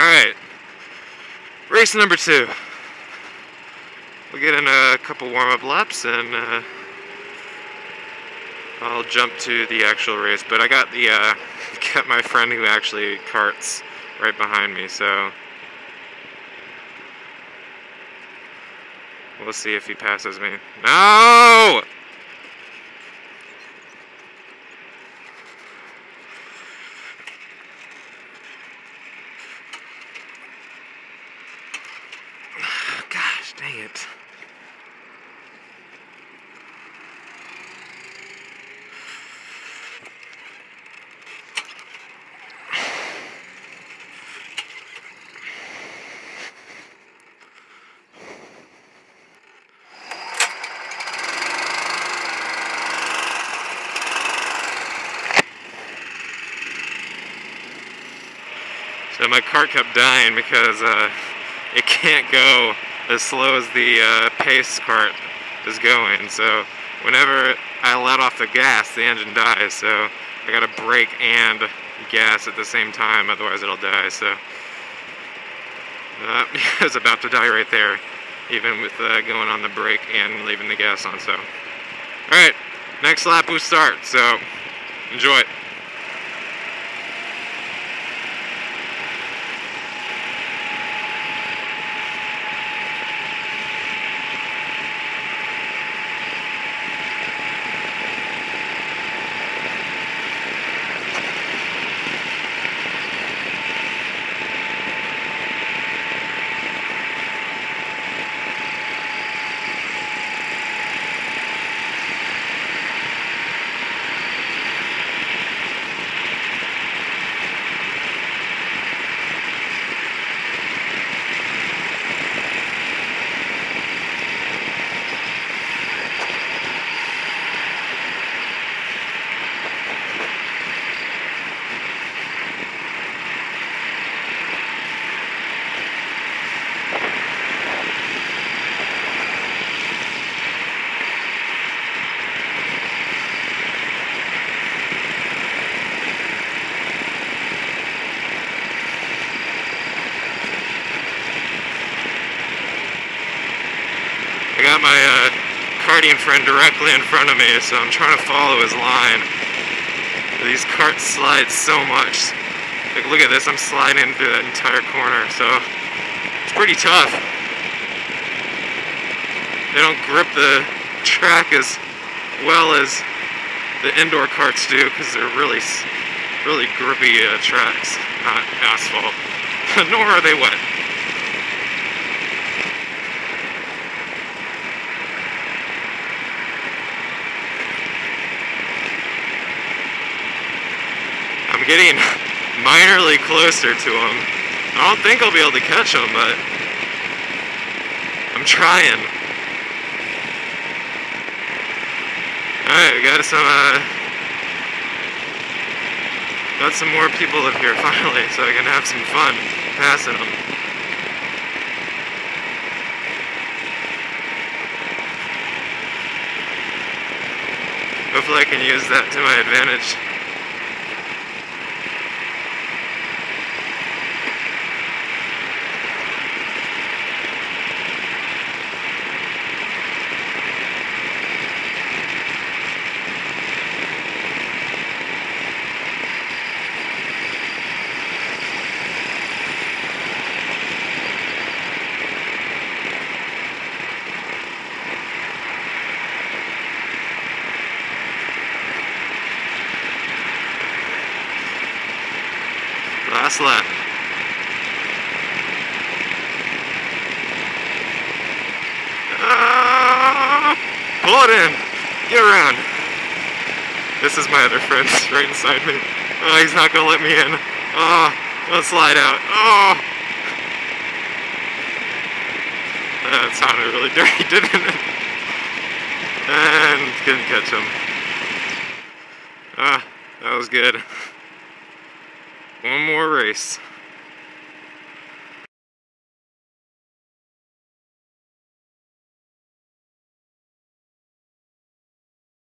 Alright. Race number two. We'll get in a couple warm-up laps and uh, I'll jump to the actual race. But I got the uh, got my friend who actually karts right behind me, so we'll see if he passes me. No! My kart kept dying because uh, it can't go as slow as the uh, pace kart is going. So whenever I let off the gas, the engine dies. So I gotta brake and gas at the same time, otherwise it'll die. So uh, was about to die right there, even with uh, going on the brake and leaving the gas on. So, all right, next lap we start. So enjoy it. I got my uh, karting friend directly in front of me, so I'm trying to follow his line. These karts slide so much. Like, look at this, I'm sliding through that entire corner, so it's pretty tough. They don't grip the track as well as the indoor karts do because they're really, really grippy uh, tracks, not asphalt. Nor are they wet. I'm getting minorly closer to him. I don't think I'll be able to catch him, but I'm trying. Alright, we got some, uh, got some more people up here finally, so I can have some fun passing them. Hopefully I can use that to my advantage. Last lap. Ah, pull it in. Get around. This is my other friend right inside me. Oh, he's not gonna let me in. Oh, don't slide out. Oh. That sounded really dirty, didn't it? And couldn't catch him. Ah, that was good. One more race.